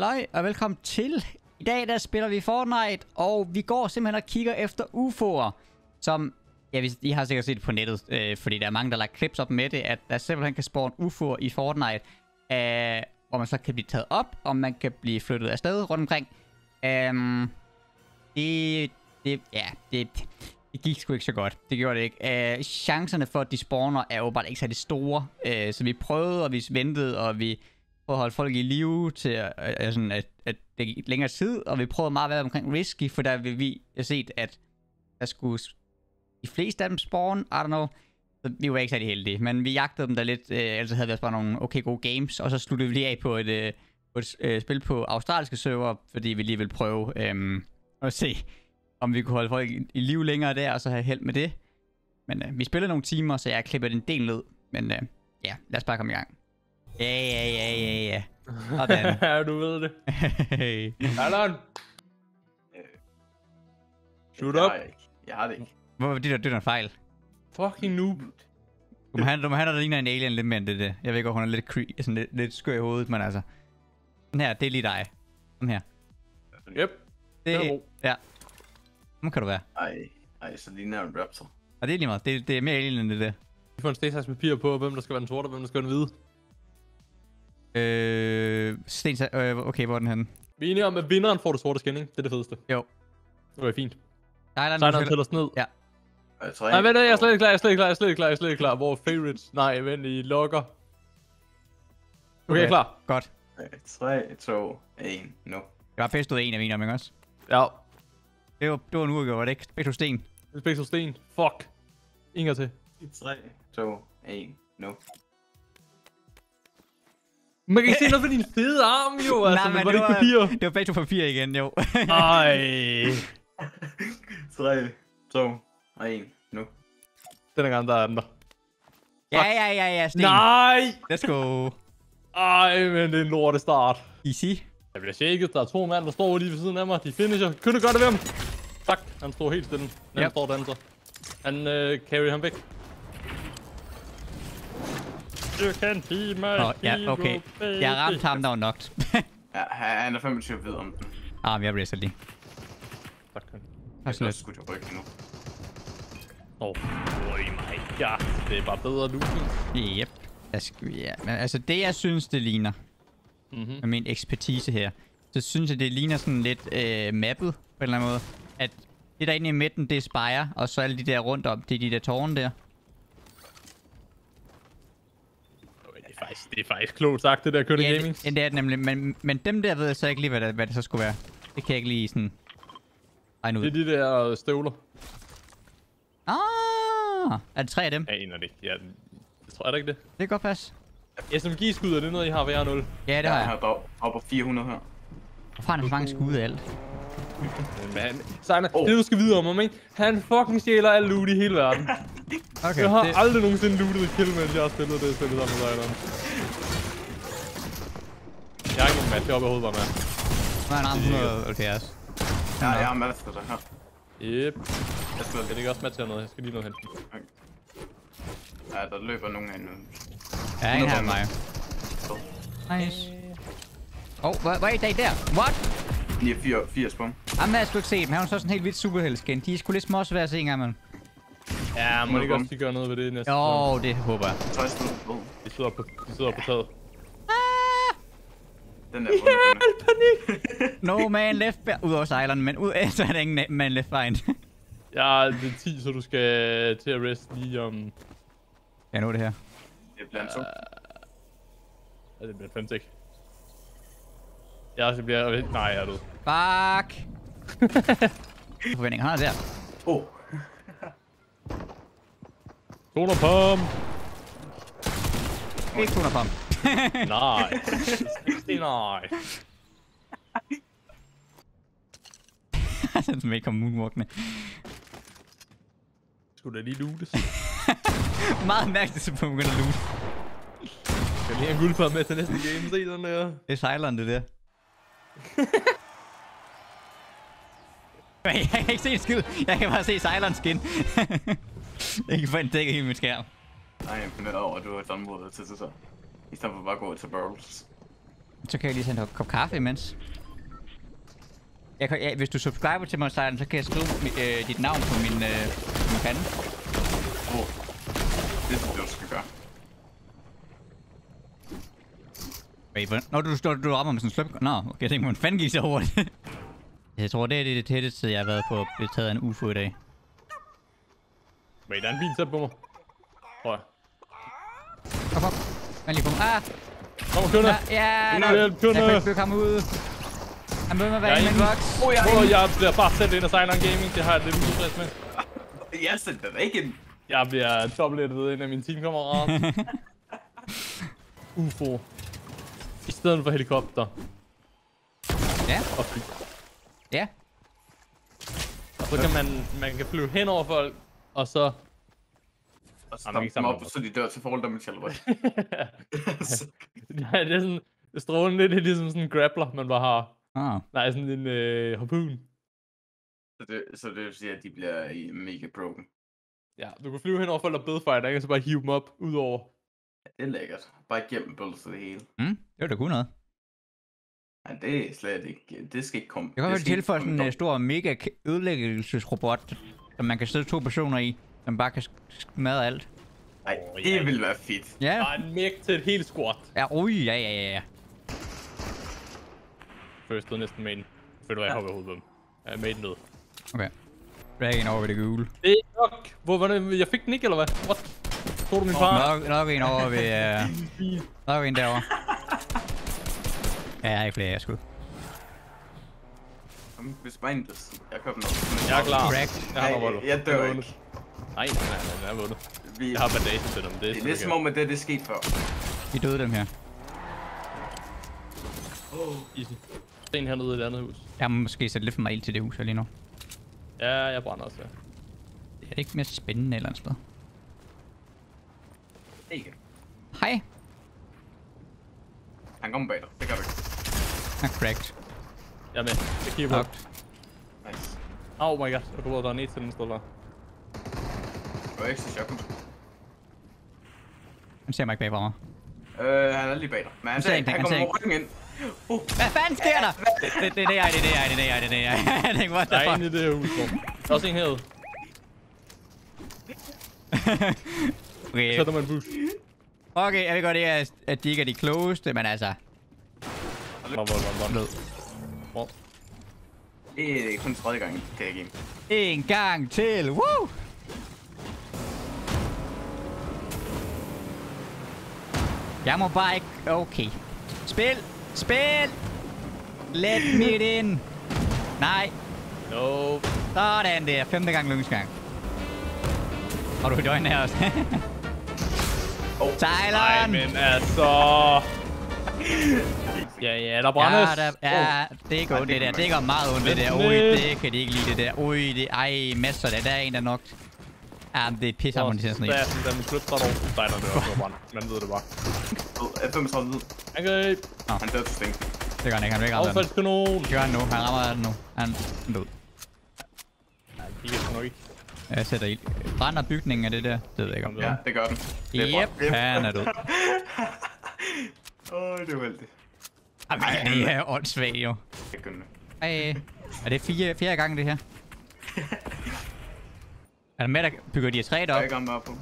Hej og velkommen til. I dag der spiller vi Fortnite, og vi går simpelthen og kigger efter UFO'er, som... Ja, vi, I har sikkert set det på nettet, øh, fordi der er mange, der lagt clips op med det, at der simpelthen kan spawne UFO'er i Fortnite, øh, hvor man så kan blive taget op, og man kan blive flyttet afsted rundt omkring. Um, det, det, ja, det, det gik sgu ikke så godt. Det gjorde det ikke. Øh, chancerne for, at de spawner, er jo bare ikke særlig store. øh, så vi prøvede, og vi ventede, og vi prøvede at holde folk i live til at, at, at, at det gik længere tid, og vi prøvede meget at være omkring risky, for der vil vi have set, at der skulle de fleste af dem spawn, I don't know. Så vi var ikke særlig heldige, men vi jagtede dem der lidt, øh, altså havde vi også bare nogle okay gode games, og så sluttede vi lige af på et, øh, på et øh, spil på australske server, fordi vi lige ville prøve øh, at se, om vi kunne holde folk i, i live længere der, og så have held med det. Men øh, vi spillede nogle timer, så jeg klipper en del ned, men øh, ja, lad os bare komme i gang. Ja, ja, ja, ja, ja. Sådan. ja, du ved det. hey. Allan! Shoot Jeg up. Jeg har det ikke. Hvor var det der, det der en fejl? Fucking noob. Du må have, du må have, der ligner en alien lidt mere end det der. Jeg ved godt, hun er lidt, cre- sådan lidt, lidt skør i hovedet, men altså. Den her, det er lige dig. Kom her. Yep. Det, Den er god. ja. Kom kan du være. Ej, ej, så ligner en raptor. Og det er lige meget. Det, det er mere alien end det der. Vi får en stegsaks papir på, hvem der skal være den sorte, og hvem der skal være den hvide. Øh, Sten, øh, okay, hvor er den henne? Vi er enige om, at vinderen får det sorte skin, ikke? Det er det fedeste. Jo. Det var fint. Thailand, Så er der tæller os ned. Ja. Nej, vent, jeg er slet ikke klar, jeg er slet ikke klar, jeg er slet ikke klar, jeg er slet ikke klar. Hvor favorites? Nej, vent, I logger. Okay, okay. jeg er klar. Godt. 3, 2, 1, nu. Det var af en af mine om, ikke også? Ja. Det var, det var en uafgjort, var det ikke? To sten. Respekt til sten. Fuck. Ingen til. 3, 2, 1, nu. Man kan ikke se noget for din fede arm, jo. Altså, men var det ikke papir? Det var begge to papir igen, jo. Ej. 3, 2, 1, nu. Denne gang, der er den der. ja, ja, ja, ja, sten. Nej! Let's go. Ej, men det er en lorte start. Easy. Jeg bliver shaket. Der er to mænd, der står lige ved siden af mig. De finisher. Kunne du gøre det ved ham? Tak. Han står helt stille. Han Yep. står og danser. Han øh, carry ham væk. You can be my Nå, ja, okay. baby. Jeg ramte ham, der var knocked. Ja, han er 25 ved om den. ah, men jeg bliver så lige. Tak. Tak Jeg kan lidt. også skudt i ryggen nu. Åh, oh, my god. Det er bare bedre nu. Yep. Jeg skal, ja. Men altså, det jeg synes, det ligner, Mhm. med min ekspertise her, så synes jeg, det ligner sådan lidt øh, mappet, på en eller anden måde. At det der inde i midten, det er Spire, og så alle de der rundt om, det er de der tårne der. Okay, det, er faktisk, det er faktisk klogt sagt, det der Kønne Ja, Gaming. det, ja, det er det nemlig, men, men dem der ved jeg så ikke lige, hvad det, hvad det så skulle være. Det kan jeg ikke lige sådan regne ud. Det er de der støvler. Ah, er det tre af dem? Jeg aner det ikke. Ja, det tror jeg da ikke det. Det kan godt passe. SMG-skud, er det noget, I har ved jer 0? Ja, det Ja, har jeg jeg. har op på 400 her. Hvorfor har han så mange skud af alt? Men han, Sejner, Oh. det du skal vide om ham, ikke? Han fucking stjæler al loot i hele verden. Okay, Jeg har det, aldrig nogensinde lootet et kill, mens jeg har spillet det spillet sammen med Sejner. Jeg har ikke nogen match, jeg er oppe i hovedet bare, mand. er han ramt 170. Ja, jeg har masser der her. Yep. Jeg skal Jeg ligger også match hernede, jeg skal lige nå hen. Ja, der løber nogen af nu. Ja, en her med mig. Nice. Åh, oh, hvor er I dag der? What? 89 på. Jamen, jeg skulle ikke se dem. Han har så sådan helt vildt superheltskin. De sgu lidt små svære at se engang, mand. Ja, må ikke også de gøre noget ved det næste Jo, det håber jeg. 60 på. De sidder på, de sidder på taget. Den der bunde. No man left behind. Udover sejleren, men ud af, så er der ingen man left behind. Ja, det er 10, så du skal til at rest lige om... jeg nå det her. Det er blandt to. Ja, det bliver 5 ikke. Ja, så bliver jeg... Nej, jeg er død. Fuck. Forventning, han er der. Åh. Sonar pump! Ikke 200 pump. Nej. Det nej. Han som ikke kommer moonwalkende. Skulle da lige lootes. Meget mærkeligt, at man begynder at loot. Skal lige have en guldpap med til næste game. Se den der. Det er sejleren, det der. Jeg kan ikke se en skid. Jeg kan bare se sejlerens skin. jeg kan få en dække hele min skærm. Jeg er imponeret over, at du har done mod til det så. I stedet for bare at gå til Burls. Så kan jeg lige tage en kop kaffe imens. Jeg kan, ja, hvis du subscriber til mig, Sejren, så kan jeg skrive øh, dit navn på min, øh, på min pande. Åh. Oh. Det synes jeg, du skal gøre. Wait, hvordan- Når du står, du rammer med sådan en sløb... Nå, okay, jeg tænkte, hvordan fanden gik så hurtigt? jeg tror, det er det, tætteste, jeg har været på at blive taget af en UFO i dag. Wait, der er en bil tæt på mig. Tror jeg. Kom op. Vent lige på mig. Ah! Kom og kørende. Ja, ja, Nå, der, hjælp, jeg kunderne. kan ikke komme ud. Han møder mig Jeg er bag min boks. Åh, jeg er jeg bliver bare sendt ind af Sejleren Gaming. Det har jeg lidt utilfreds med. Jeg sendte dig ikke ind. Jeg bliver dobblettet ind af mine teamkammerater. UFO. I stedet for helikopter Ja, og fly. ja. Og så kan man, man kan flyve hen over folk, og så... Og så dem op, så de dør til forhold damage helbred. Ja, det er sådan... Strålen lidt det er ligesom sådan en grappler, man bare har. Ah. Nej, sådan en øh, harpoon. så, det, så det vil sige, at de bliver mega broken. Ja, du kan flyve hen over folk, der bedfighter, ikke? Og så bare hive dem op ud over. Det er lækkert. Bare igennem bullets og det hele. Mm, det var da kun noget. Nej, det er slet ikke... Det skal ikke komme. Det kan godt tilføjer sådan en stor mega ødelæggelsesrobot, som man kan sidde to personer i, som bare kan smadre alt. Nej, det ja. ville være fedt. Ja, Der er en mæk til et helt squat. ja, ui, ja, ja, ja, ja. Først stod næsten main. Ved du hvad, jeg hopper hovedet på dem. Jeg er main ned. Okay. Dragon over ved det gule. Det er nok. Hvor var det? Jeg fik den ikke, eller hvad? What? Tror du min far? Nok, nok en over ved... Uh, nok en derovre. Ja, jeg har ikke flere, jeg skud. Kom, Hvis en Jeg køber den. Jeg er klar. Cracked. Jeg har Nej, vundet. jeg dør ikke. Nej, nej, nej, jeg har vundet. Vi, Jeg har bandage til dem. Det er, det er lidt som om, at det, det er sket før. Vi døde dem her. Easy. En hernede i et andet hus. Jeg må måske sætte lidt for meget ild til det hus her lige nu. Ja, jeg brænder også, ja. Det er ikke mere spændende et eller andet sted. Ikke. Hej. Han kommer bag dig. Det gør du ikke. Er cracked. Jeg er med. Jeg kigger på. Knocked. Nice. Oh my god. Jeg kunne der er ned til den sted der. Det var ekstra chok. Han ser mig ikke bagfra mig. Øh, han er lige bag dig. Men han, han han kommer ryggen ind. Uh, Hvad fanden sker der? Det, det, det er det, jeg, det er det, jeg, det er det, jeg, det er det, jeg. Jeg tænker, what Der the er en fuck? i det her hus. Der er også en herude. Okay, Sætter man en boost. okay, jeg ved godt, er, at de ikke er de klogeste, men altså... Hvor, hvor, hvor, hvor. Blød. Hvor. det er kun tredje gang i det her game. En gang til, woo! Jeg må bare ikke... Okay. Spil! Spil! Let me in! Nej, No. sådan der. Femte gang lykkensgang. Og du join her også. Oh. Thailand! Nej, men altså... Ja, ja, der brændes. Ja, der, ja, det går ondt det der. Det går meget ondt det der. Ui, det kan de ikke lide det der. Ui, det, ej, masser der. Der er en, der nok. Ja, men det er pisse harmoniseret sådan der en. er sådan, der med klip, der er dog. Nej, der er også brændt. Man ved det bare. Oh, 35 hvid. Angreb. Han dør til stænk. Det gør han ikke. Han vil ikke ramme den. Affaldskanon. Det gør han nu. Han rammer den nu. Han er død. Nej, det kan nok ikke. Jeg sætter ild. Brænder bygningen af det der? Det ved jeg ikke om. Ja, det gør den. Det er Yep, han er død. Åh, oh, det er uheldigt. Ej, det er åndssvagt jo. Jeg Ej, er det fire, fjerde gang det her? Er der med, der bygger de her træet Jeg op? er gang med på.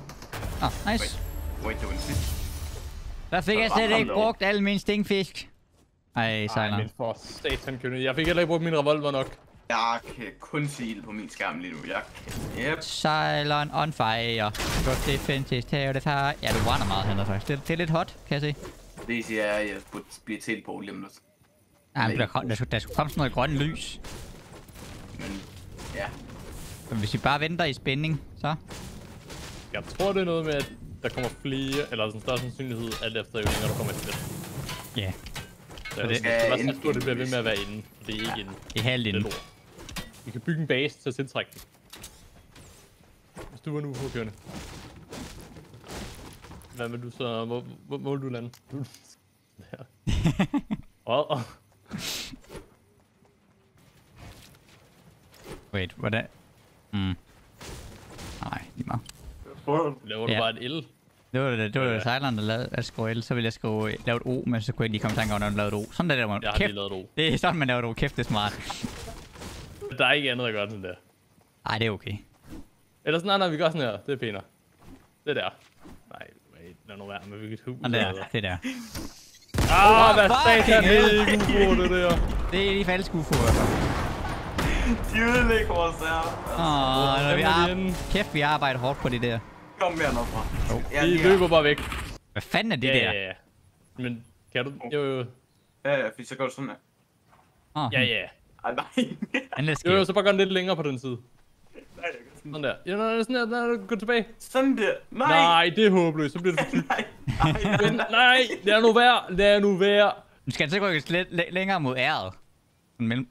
Oh, nice. Wait, en sidst. Der fik jeg slet ikke brugt alle mine stingfisk. Ej, Ej, sejler. men for satan, kønne. Jeg fik heller ikke brugt min revolver nok. Jeg kan kun se ild på min skærm lige nu. Jeg kan... Yep. Sejleren on fire. Godt defensivt her, det her. Ja, du brænder meget hernede faktisk. Det, det er lidt hot, kan jeg se. Det siger jeg, at jeg burde blive til på lige om lidt. Ja, men der, kom- der, skulle, der skulle komme sådan noget grønt lys. Men ja, Men hvis vi bare venter i spænding, så... Jeg tror, det er noget med, at der kommer flere, eller sådan større sandsynlighed, alt efter jo længere du kommer til det. Ja, Så det skal er bare enten- sådan, at det bliver ved med at være inde, og det er ikke inde. i halvt Det er inden. lort. Vi kan bygge en base til at tiltrække den. Hvis du var nu på kørende. Hvad vil du så... Hvor, hvor, hvor vil du lande? Du... Ja. Og, og, Wait, hvordan... Mm. Nej, lige meget. laver du Ja. bare et el? Det var det, det var Ja. det sejleren, der lavede at skrive L, så ville jeg skrive, lave et O, men så kunne jeg lige komme i tanke om, når den lavede et O. Sådan der, der man, Jeg har kæft, lige lavet et O. det er sådan, man laver et O. Kæft, det er smart. Der er ikke andet at gøre sådan der. Ej, det er okay. Eller sådan, nej, nej, vi gør sådan her. Det er pænere. Det der. Nej, lad nu være med at bygge et hus. Sådan der, det der. Ah, hvad fucking satan er ufo, det der. Det er de falske UFO'er. De ødelægger vores server. Åh, når vi Hvor de ar- henne? kæft, vi arbejder hårdt på det der. Kom mere noget fra. Ja, De løber bare væk. Hvad fanden er det Ja, der? ja, ja. Men kan du... Jo, jo. Ja, ja, fordi så går det sådan her. Åh, Ja, ja. Ej, nej. Han er jo, så bare gør den lidt længere på den side. Nej, sådan. Der. Ja, nej, sådan der. Nej, gå tilbage. Sådan der. Nej. Nej, det er håbløst. Så bliver det for tykt. Nej. Nej. Men, nej, lad nu være. Lad nu være. Nu skal han så rykkes lidt læ- længere mod æret. Mellem...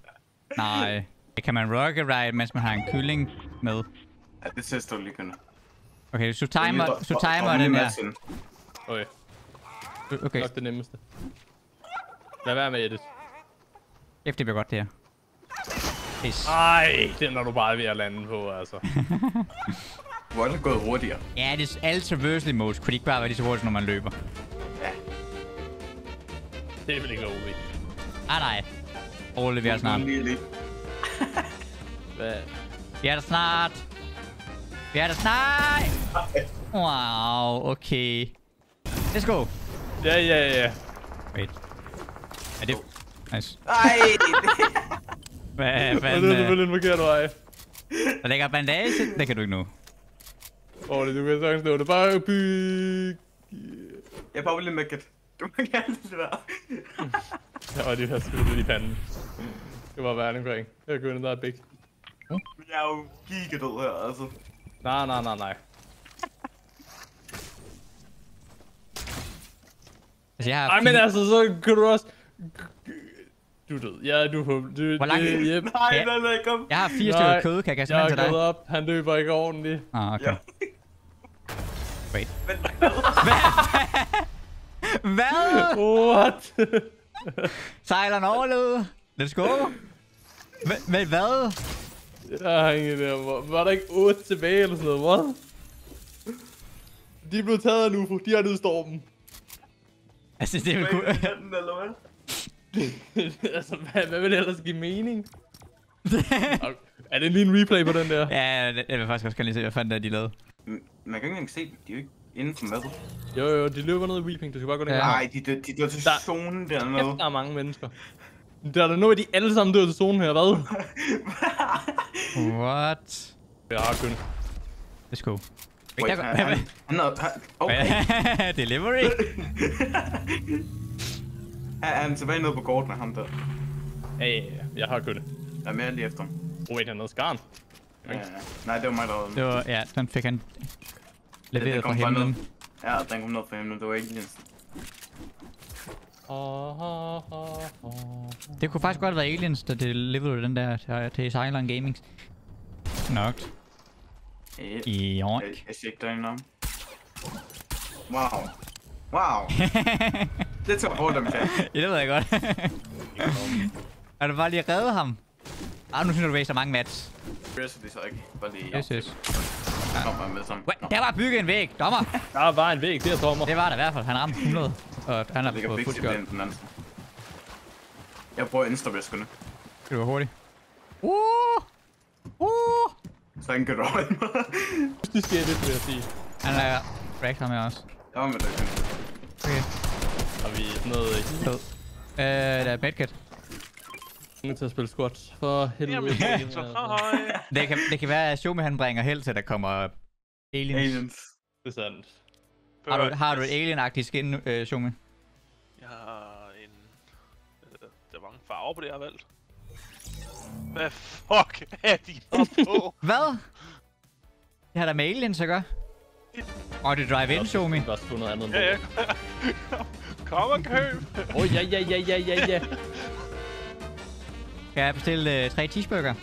Nej. Det kan man rocket ride, mens man har en kylling med. Ja, det tester du lige kun. Okay, du timer, du timer den her. Okay, Okay, nok det nemmeste. Lad være med edit. efter det bliver godt det her. Pis. Ej, den er du bare ved at lande på, altså. Hvor er det gået hurtigere? Ja, det er alle traversely modes. Kunne de ikke bare være lige så hurtigt, når man løber? Ja. Det vil ikke være OV. Ah, nej. Ole, vi er snart. Lige lidt. Hvad? Vi er der snart. Vi er der snart. Wow, okay. Let's go. Ja, ja, ja. Wait. Er det... Nice. Ej, Hvad Og det er fanden? øh, selvfølgelig en forkert vej. Der ligger bandage. Det kan du ikke nu. Åh, oh, det du kan sagtens nå det. Bare byg. jeg bare lige mækket. Du må gerne det være. Der var de her skudt lidt i panden. Det var værre omkring. Jeg går ind der er big. Men jeg er jo gigadød her, altså. Nej, nej, nej, nej. Altså, jeg har... Ej, men altså, så kan du også... Du er død. Ja, du er. Du, Hvor langt- Det, yep. Nej, nej, nej, kom. Jeg har fire stykker kød. Kan jeg kaste Jeg er til dig? gået op. Han løber ikke ordentligt. Ah, okay. Ja. Wait. Men, Hvad? What? Sejleren overlevede. Let's go. Men, hvad? Jeg har ingen idé om, hvor- Var der ikke 8 tilbage eller sådan noget? What? De er blevet taget af en UFO. De har stormen. Altså, det er vel cool. altså, hvad, hvad vil det ellers give mening? Er det lige en replay på den der? ja, det- jeg vil faktisk også gerne lige se, hvad fanden det er, de lavede. Man kan ikke engang se dem. De er jo ikke inden for madet. Jo, jo, de løber ned i Weeping. Du skal bare gå den Ja. Nej, de, de, de dør til Der- zonen Kæft, dernede. der er mange mennesker. Der er der noget, de alle sammen dør til zonen her, hvad? What? Jeg har kun. Let's go. Wait, Wait, han, han, han, er- han, okay. Delivery? Er er han tilbage nede på kortene, ham der? Ja, ja, ja. Jeg har kun. Der er mere lige efter ham. Oh, wait, han havde skarn. Ja, ja. Nej, det var mig, der Det var, ja, den fik han leveret fra kom bare himlen. ned. Ja, den kom ned fra himlen. Det var ikke aliens. Det kunne faktisk godt være aliens, der deliverede den der til, til Cylon Gaming. Nok. Jeg, I jeg, jeg siger ikke derinde om. Wow. Wow. det tog hårdt dem til. ja, det ved jeg godt. Har du bare lige reddet ham? Ah, nu synes jeg, du waster mange mats. Rest det så ikke. Bare lige. Yes, yes. Kom bare med sammen. Der var bygget en væg, dommer. Der var en væg, det er tommer. Det var der i hvert fald. Han ramte 100. Og han Der fået big fuld skjold. Jeg bruger insta nu. Det var hurtigt. Uh! Uh! Så han kan du holde mig. Det sker lidt, vil jeg sige. Han er reactor med os. Jeg var med dig. Okay. Har vi sådan noget? Fed. Øh, der er medkit. Nu til at spille squats. For helvede. Jamen, så hej. Det kan, det kan være, at Shumi han bringer held til, at der kommer aliens. Aliens. Det er sandt. Har du, har du et alien-agtigt skin, øh, Shumi? Jeg har en... Øh, der er mange farver på det, jeg har valgt. Hvad fuck er de der på? Hvad? Det har der med aliens at gøre. Og det drive in, Shumi. Jeg har også fundet andet end ja, ja. Kom og køb. Åh, oh, ja, ja, ja, ja, ja, ja. Kan jeg bestille øh, tre cheeseburger?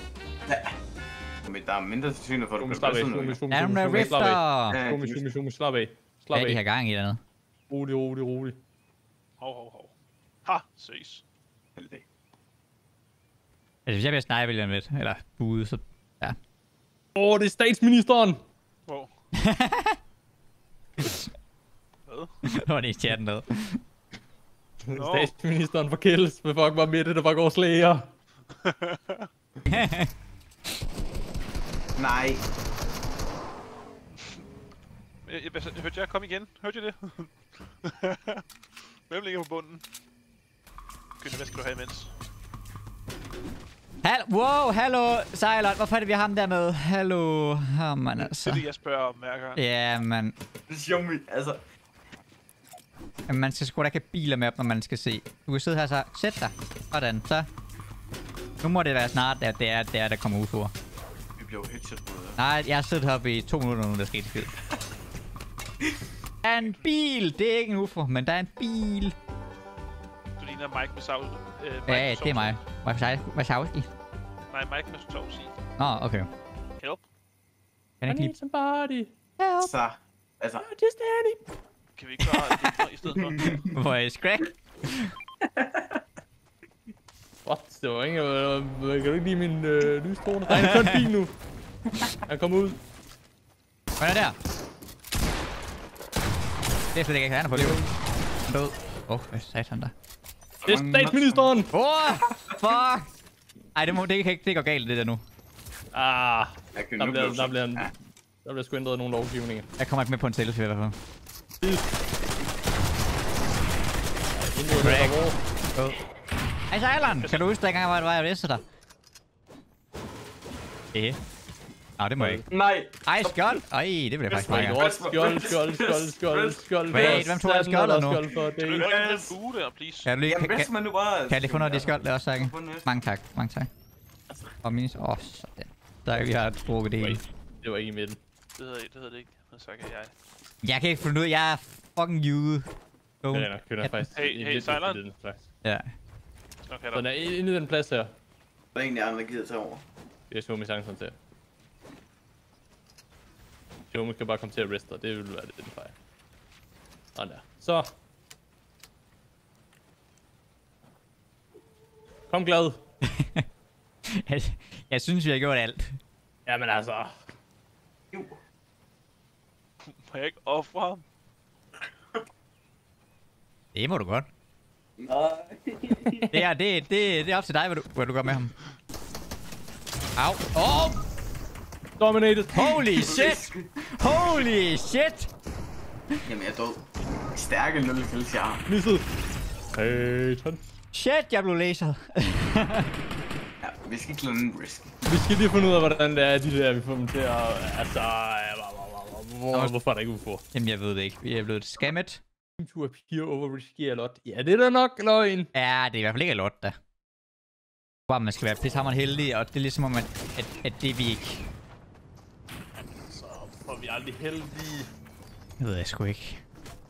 Men der er mindre sandsynlighed for, at du Shumi, kan slap af, noget. Er slap af. Ja, Shumi, Shumi, Shumi, slap af. Slap Ja, de af. har gang i det andet. Rolig, rolig, rolig. Hov, hov, hov. Ha, ses. Heldig. Altså, hvis jeg bliver sniper lidt, eller bude, så... Ja. Åh, oh, det er statsministeren! Wow. var det i chatten der. Nå. Statsministeren forkældes. Hvad fuck var med det, der bare går slæger? Nej. Jeg, jeg, jeg, hørte jeg komme igen? Hørte jeg det? Hvem ligger på bunden? Kønne, hvad skal du have imens? Hal wow, hallo, Sejlert. Hvorfor er det, vi har ham der med? Hallo. Oh, man, Det altså. er det, jeg spørger om hver gang. Ja, man. Show me. Altså, Jamen, Man skal sgu da ikke have biler med op, når man skal se. Du kan sidde her så. Sæt dig. Sådan, så. Nu må det være snart, at det er, det er der kommer UFO'er. vi blev headshot på det. Nej, jeg har siddet heroppe i to minutter nu, der skete skid. Der er en bil! Det er ikke en UFO, men der er en bil. Ligner Mike savs. Øh, Mike Ja, det er mig. Wachowski. Nej, Mike med sovs i. Nå, okay. Help. Kan I jeg ikke need somebody. Så, altså, Just Annie. Kan vi ikke bare det i stedet for? Hvor er Scrack? What? Det var ikke... Øh, kan du ikke lide min øh, lystrone? Nej, han en bil nu. Han kommer ud. Hvad er der? Det er slet ikke, han er på liv. Han er død. Åh, oh, hvad satan der? Det er statsministeren. Åh, oh, fuck! Ej, det, må, det, kan ikke, det går galt, det der nu. Ah, jeg der bliver, blive der bliver, Ja. der bliver sgu ændret nogle lovgivninger. Jeg kommer ikke med på en selfie i hvert fald. Crack. Hej, Sejleren! Kan du huske, dengang jeg var, var jeg vidste dig? Ja. Nå, det må jeg ikke. Nej. Ej, skjold! Ej, det vil jeg faktisk meget gerne. Skjold, skjold, skjold, skjold, skjold. Wait, hvem tog alle skjoldet nu? Kan du det. ikke bue der, please? Kan du lige... Kan, kan, man nu bare... kan jeg lige få noget af det skjold der også, Sakke? Mange tak, mange tak. Og minus... Åh, oh, sådan. Der er vi har drukket det hele. Det var ikke i midten. Det hedder, det hedder det ikke. Men så kan jeg. Jeg kan ikke finde ud af, jeg er fucking jude. Oh. Den er, kører faktisk. Hey, hey, slags. Ja. Okay, Så den der. er inde i den plads her. Der er ingen andre, der gider tage over. Det er Xiaomi chancen til. Xiaomi skal bare komme til at reste, og det vil være det, den fejl. Sådan der. Så. Kom glad. jeg, synes, vi har gjort alt. Jamen altså. Jo. Må jeg ikke ofre ham? Det må du godt. Nej. Det er, det, det, det er op til dig, hvad du, hvad du gør med ham. Au. Oh, Dominated. holy shit! Holy shit! Jamen, jeg er død. Stærke nul kills, jeg har. Misset. Satan. Shit, jeg blev laseret. Ja, vi skal ikke lade den risk. Vi skal lige finde ud af, hvordan det er, de der, vi får dem til at... Altså... Hvor, hvorfor er der ikke UFO? Jamen, jeg ved det ikke. Vi er blevet skammet. To appear over risky a lot. Ja, det er da nok løgn. Ja, det er i hvert fald ikke lot, da. Bare man skal være pissehammerende heldig, og det er ligesom om, at, at, at det vi ikke. Så vi aldrig heldige. Det ved jeg sgu ikke.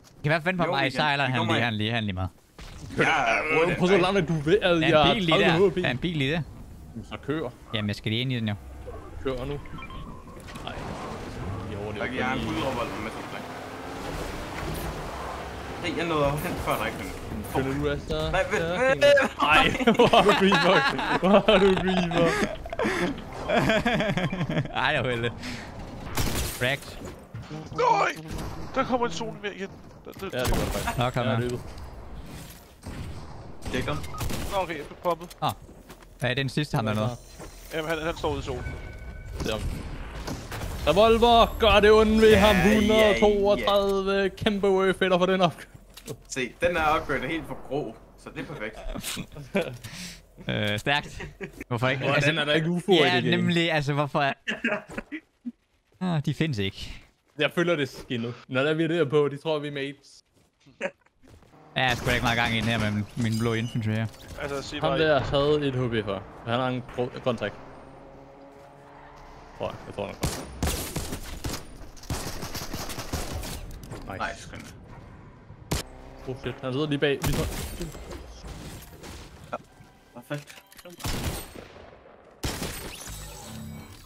Jeg kan i hvert fald vente på Jo, mig i kan. sejler, Vi han lige, han lige, han lige meget. Ja, Prøv så langt, at du er ved, at Der jeg er har en bil lige 30 der. HP. Der er en bil lige der. Så kør. Jamen, jeg skal lige ind i den jo. Kør nu. Nej. Vi overlever Tak, jeg har en lige. budrevolver med. Hey, jeg nåede hen før dig, Knud. Finder du altså? Nej, vent, vent. Nej, hvor er du greener. Hvor er du greener. Ej, det var heldigt. Cracked. Nej! Der kommer en zone mere igen. Der, der, Ja, det gør det faktisk. Jeg er her. løbet. Dækker. Nå, okay, jeg blev poppet. Hvad er den sidste, ham der noget? Jamen, han, han står ude i zonen. Ja. Revolver, gør det ondt ved Ja, ham. ja, 132 kæmpe wayfitter for den op. Se, den er upgrade helt for grå, så det er perfekt. Øh, stærkt. Hvorfor ikke? Åh, den er der ikke UFO'er i Ja, det game. nemlig, altså hvorfor... er- Ah, de findes ikke. Jeg føler det skinnet. Når der er vi der på, de tror vi er mates. Ja, jeg skulle ikke meget gang i den her med min, blå infantry her. Altså, sig Ham bare... der havde et HB for. Han har en grøn tag. Tror jeg. Jeg tror han er grøn. Nice. Nej, skønt. Oh shit, han sidder lige bag. Lige så. Perfekt.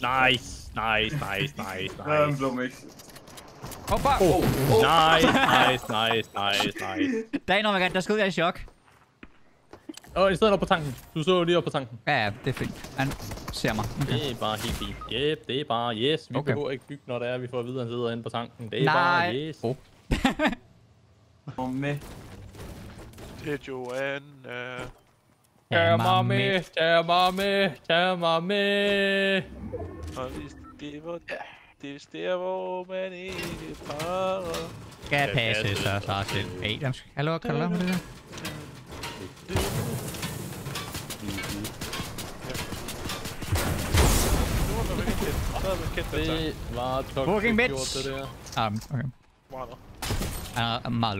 Nice, nice, nice, nice, nice. blå mix. Hoppa! Oh, nice, nice, nice, nice, nice. Der er en omgang, der skød jeg i chok. Åh, oh, i stedet op på tanken. Du så lige op på tanken. Ja, ja, det er fint. Han ser mig. Okay. Det er bare helt fint. Yep, det er bare yes. Vi Okay. behøver ikke bygge, når det er, vi får at vide, at han sidder inde på tanken. Det er Nej. bare yes. Oh. Kom med. Det er Joanne. Tag mig med, tag mig med, tag mig med. Og hvis Det er var, det steder, ikke parer. Skal passe så så til Adams. Hallo, kan du lave det der? Det bitch! Det der. Ah, okay. Han er meget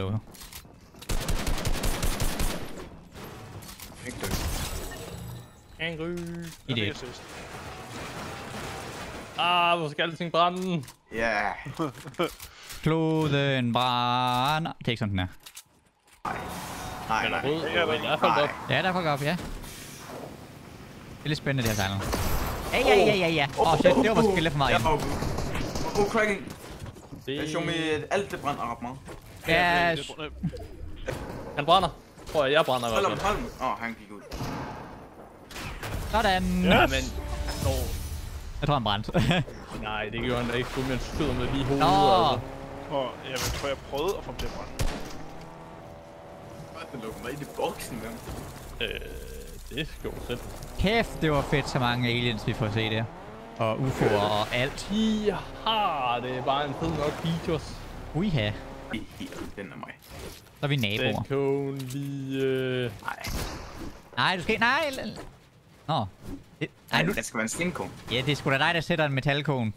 Angry. I did. Ah, hvor skal alting brænde? Ja. Kloden brænder. Det er ikke sådan, den er. Nej, nej. rød, Det er men i hvert fald Nej. op. Ja, der er folk op, ja. Det er lidt spændende, det her sejler. Ja, ja, ja, ja, ja. Åh, oh, shit, det var måske lidt for meget Ja, oh, oh, cracking. Det... Show me alt det brænder ret meget. Ja, Han brænder. Tror jeg, jeg brænder i Hold hvert ham, fald. hold ham. Åh, han gik ud. sådan. Ja, men... Jeg tror, han brændte. nej, det gjorde han da ikke. Kun man skyder med lige hovedet, Nå. altså. Og jeg tror, jeg prøvede at få dem til at brænde. Det lukker mig ind i boksen, hvem? Øh, det skal jo selv. Kæft, det var fedt, så mange aliens, vi får se der. Og UFO'er og alt. Har det bare en fed nok features. Uiha. Den er mig. Så er vi naboer. Den kun lige... Øh... Nej. Nej, du skal ikke... Nej! Nå. Det, Nej, nu, det skal være en stenkone. ja, det er sgu da dig, der sætter en metalkone.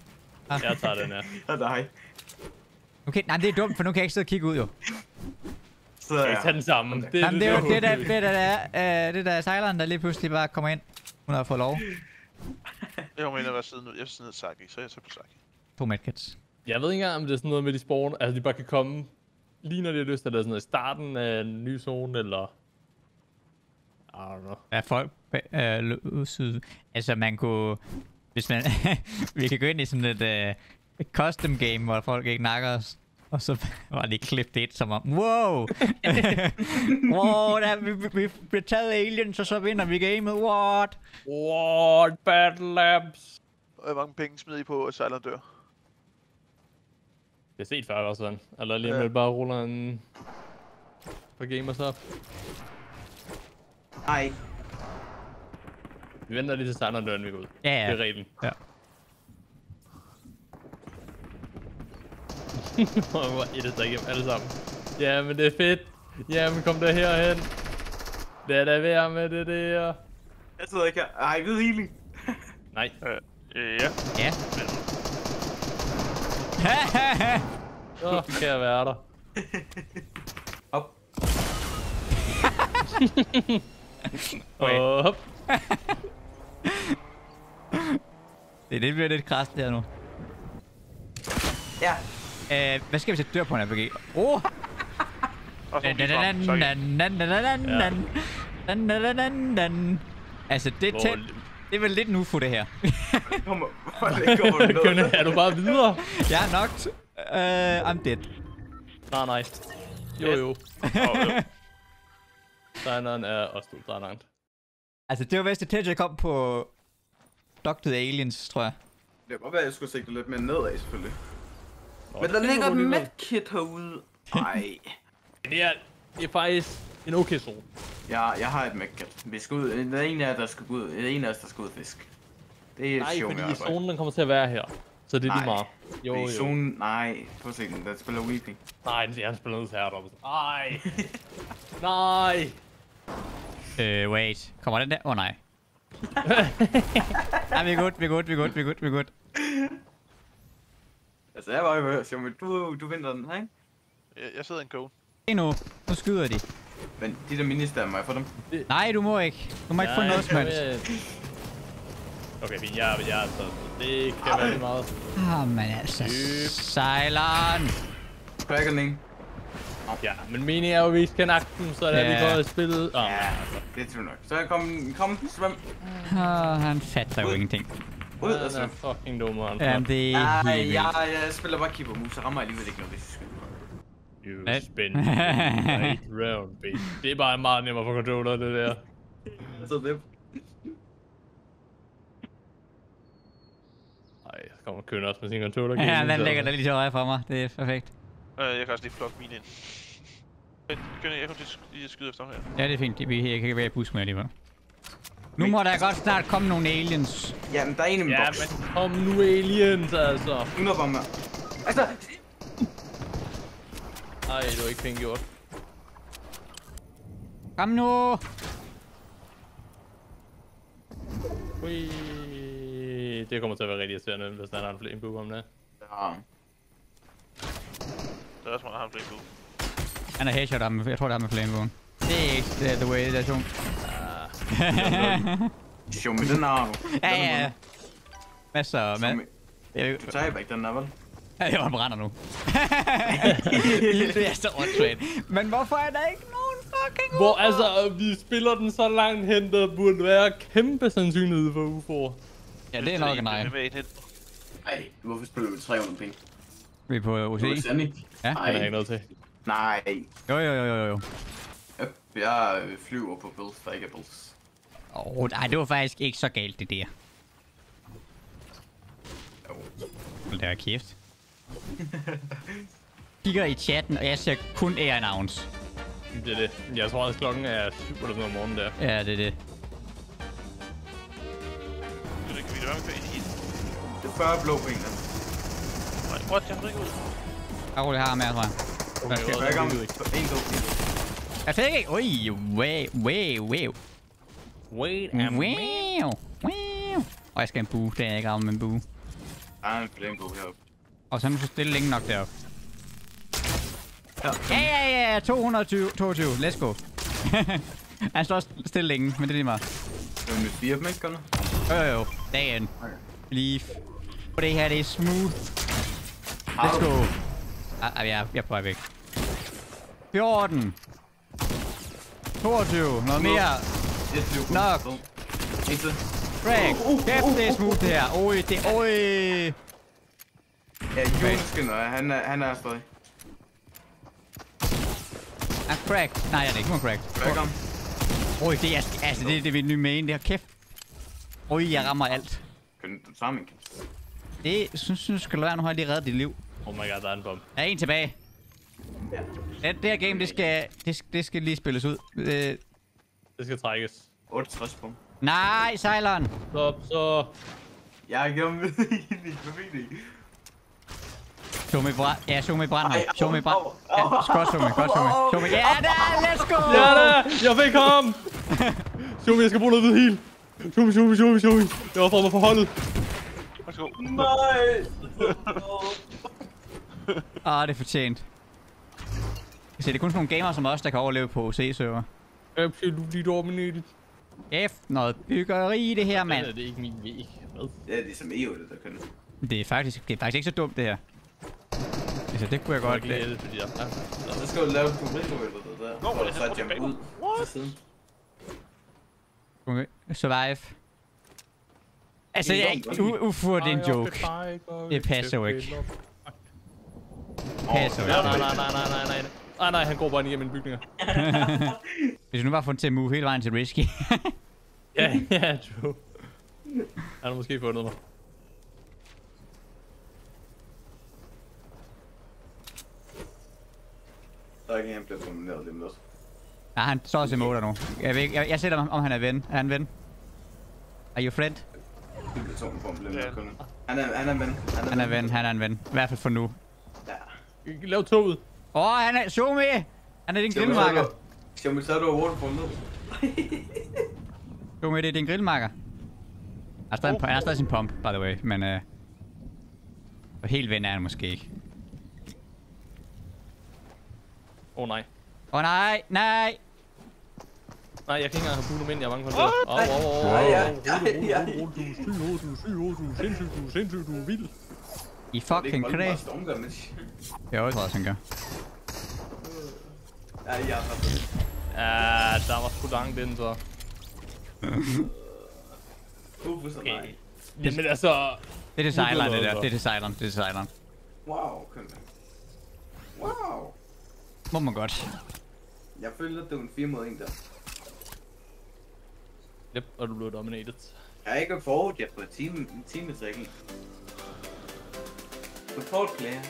Jeg tager den her. Og dig. Okay, nej, det er dumt, for nu kan jeg ikke sidde og kigge ud, jo. Så Jeg ja. tage den sammen. Det, Jamen, det er jo det, der, det, der, er, øh, det der er sejleren, der lige pludselig bare kommer ind. Hun har fået lov. Jeg mener, at være siden ud. Jeg er siden ud Saki, så er jeg så på Saki. To medkits. Jeg ved ikke engang, om det er sådan noget med de spawn. Altså, de bare kan komme lige når de har lyst, eller sådan noget i starten af en ny zone, eller... I don't know. Er folk øh, løsyd? Altså, man kunne... Hvis man... vi kan gå ind i sådan et øh, et custom game, hvor folk ikke nakker os. Og så var det klippet et som om, wow! wow, der, vi, vi, vi bliver taget af aliens, og så vinder vi gamet, what? What? Battle Labs! Hvor mange penge smider I på, at sejleren dør? Det er set før også sådan. Eller lige om Ja. bare ruller en... På gamers op. Nej. Vi venter lige til starten, når vi går ud. Ja, Det er ja. reglen. ja. Hvor er det der igennem alle sammen. Ja, men det er fedt. Jamen, kom der herhen. Lad da være med det der. Jeg sidder ikke her. Ej, ved healing. Nej. Øh, ja. Ja. Så kan jeg være der. Op. Okay. Det, det bliver lidt krast her nu. Ja. Øh, hvad skal vi sætte dør på en RPG? Oh! Altså, det er tæt. Det er vel lidt nu for det her. Kønne, er du bare videre? Jeg er nok. Uh, I'm dead. Nej, nice. Jo, jo. Steineren er også du, Steineren. Altså, det var vist det tæt, jeg kom på Doctor Aliens, tror jeg. Det kan godt være, at jeg skulle sigte lidt mere nedad, selvfølgelig. Nå, Men der ligger er et medkit herude. Nej. Det er, det er faktisk en okay zone. Jeg, jeg har et medkit. Vi skal ud. Der er en af jer, der skal ud. Det er en af os, der skal ud fisk. Det er Nej, fordi arbejde. zonen den kommer til at være her. Så det er lige Nej. meget. Jo, I jo. zonen, nej. Prøv at se den. Der spiller Weeping. Nej, det er han spiller ned til heroppe. Nej. Nej. Øh, wait. Kommer den der? Åh, oh, nej. Nej, vi er godt, vi er godt, vi er godt, vi er godt, vi er godt. Altså, jeg var jo hørt, men du, du vinder den, ikke? jeg, jeg sidder i en kone. Se nu. Nu skyder de. Men de der minister, må jeg få dem? Nej, du må ikke. Du må ikke få noget som helst. Okay, fint. Jeg, jeg er så det kan være lige meget. Ah, men altså. Dyb. Sejleren. Cracker Ja, men meningen er jo, at vi skal nakke dem, så det er Ja. lige for at spille. Oh, Ja, det er true nok. Så kom, kom, svøm. Ah, han fatter jo ingenting. Ud Han og er svøm. fucking dum, han. Jamen, det er Nej, helt vildt. jeg, jeg spiller bare keeper move, så rammer jeg alligevel ikke noget, hvis jeg skyder. You Hvad? spin right round, baby. Det er bare meget nemmere for controller, det der. Så det. Ej, så kommer Køn også med sin controller. Ja, den så- ligger der lige til højre for mig. Det er perfekt. Øh, jeg kan også lige flokke mine ind. Gør jeg kunne lige skyde efter ham her. Ja, det er fint. Vi jeg kan være bus med alligevel. Nu må der godt snart komme nogle aliens. Jamen, der er en i min Ja, boks. men kom nu aliens, altså. 100 bomber. Altså, Ej, det var ikke pænt gjort. Kom nu! Ui. Det kommer til at være rigtig irriterende, hvis der er en flame på om det. ja. Der er også mange, der har en flame boom. Han er headshot ham. Jeg tror, det er med flamebone. Det er ikke det er the way, det er sjovt. Show me den arm. Ja, ja. Hvad så, mand? Du taber ikke den der, vel? jeg var brænder nu. det er så åndssvagt. Men hvorfor er der ikke nogen fucking Hvor UFO'er? altså, vi spiller den så langt hen, der burde være kæmpe sandsynlighed for UFO'er. Ja, det er nok nej. Det med et hit. Ej, hvorfor spiller vi 300 penge? Vi er på OC. Du er Ja. Han er ikke Nej, noget til. nej. Jo, jo, jo, jo, jo. Jeg- flyver på Bills Vagables. Åh, oh, nej, det var faktisk ikke så galt, det der. Jo. Hold da kæft. Kigger i chatten, og jeg ser kun air announce. Det er det. Jeg tror også klokken er 7 eller sådan om morgenen der. Ja, det er det. Det kan vi da være med at køre et hit. Det er 40 blå ben. Der. Nej, what? Jeg ud. Roligt har med, tror jeg. Okay, skal- jeg ved ikke. En, to, en, to. Jeg fik ikke... Ui, wow, wow, wow. Wait a Wow, minute. wow. Og jeg skal en bue. Det er jeg ikke ramt med en bue. Der er en flame på heroppe. Og så er du så stille længe nok deroppe. Ja, ja, ja, 220, 22. Let's go. Han står stille længe, men det er lige meget. Det er med fire ikke, Gunnar? Jo, jo, jo. Dagen. Okay. Leaf. Og det her, det er smooth. Let's go. Ah, ah, jeg, jeg er på vej væk. 14. 22. Noget mere. Et flyv. Nok. To. En til. Crack. Kæft, det er smooth det her. Oj, det er... Oj. Ja, Jonas skinner. Han er, han er stadig. Ah, crack. Nej, jeg er det ikke. Nu er crack. Ham. Oj, det er... Altså, det, det er mit nye main. Det her kæft. Oj, jeg rammer alt. Kan du tage min Det synes, synes skal du være. Nu har jeg lige reddet dit liv. Oh my god, der er en bomb. Der er en tilbage. Ja. Det, det her game, det skal, det, skal- det skal lige spilles ud. Øh, Det skal trækkes. 68 på. nej, Cylon. Så, så... Jeg er gennem med i forbi Show me brand. Ja, show me brand. Ej, Show au, au. Ja, godt show me, godt show me. Show me. Ja, der, let's go. Ja da! Jeg fik ham! Show me, jeg skal bruge noget hvid heal. Show me, show me, show me, show me. Jeg var fra mig for holdet. Værsgo. Nej! Ah, det er fortjent. Jeg ser, det er kun sådan nogle gamere som os, der kan overleve på C-server. Absolutely dominated. F, noget byggeri det her, mand. er det ikke min væg? Hvad? Det er ligesom EU, det der kan. Det er faktisk, det er faktisk ikke så dumt, det her. Altså, det kunne jeg godt lide. det, fordi jeg er Så skal du lave en tutorial på det der. Nå, det er jump ud What? til siden. Okay. Survive. Altså, er jeg, dumt, u- UFO, det er en joke. Det passer jo ikke. Passer jo Nej, nej, nej, nej, nej, nej, nej. Nej, nej, han går bare ind igennem mine bygninger. Hvis du nu bare får den til at move hele vejen til Risky. Ja, ja, true. Han har måske fundet mig. Der er ikke en, han bliver kombineret lige med os. ja, han står også i motor nu. Jeg, ved, jeg, jeg sætter ham, om han er ven. Er han ven? Are you friend? Det bliver to på lige med Ja. kun. Han er, han er ven. Han er ven, han er en ven. I hvert fald for nu. Lav toget. Åh, oh, han er... Show me! Han er din grillmarker. Skal vi så er du for ned? Show me, det er din grillmarker. Han har stadig, stadig sin pump, by the way. Men øh... og helt ven er han måske ikke. Åh oh, nej. Åh oh, nej, nej! Nej, jeg kan ikke engang have bunet ind, jeg er bange for det. Åh, åh, åh, åh, Nej, ja, åh, ja, ja. Du er syg, du er syg, du er sindssyg, du er sindssyg, du er vild. I fucking knæ. Jo, jeg tror også, han gør. Ja, jeg. Ja, der var sgu langt ind, så. Nej? Jamen altså... Det er Cylon, det der. Det er Cylon, det er Cylon. Wow, køn. Wow. Må man godt. Jeg føler, at det er en 4 mod 1 der. Yep, og du blev dominated. Jeg er ikke forud, jeg på et time, en time til Support player.